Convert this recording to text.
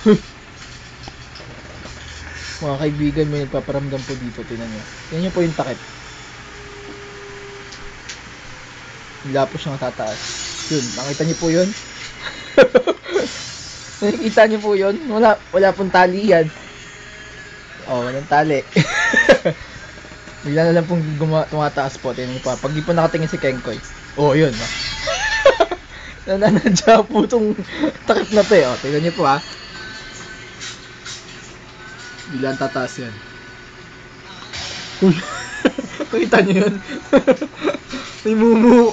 Mga kaibigan, may nagpaparamdam po dito. Tingnan nyo. Tingnan nyo po yung takip. Bigla po siyang tataas. Yun, nakita niyo po yun? Nakikita niyo po yun? Wala, wala pong tali yan. Oh, walang tali. Bigla na lang pong guma- tumataas po. Tingnan niyo pa. Pag di po nakatingin si Kenkoy. Oh, yun. Oh. Nananadya po itong takip na to eh. Oh, tingnan niyo po ha. Biglang tataas yan. Uy, Nakita niyo yun? May mumu.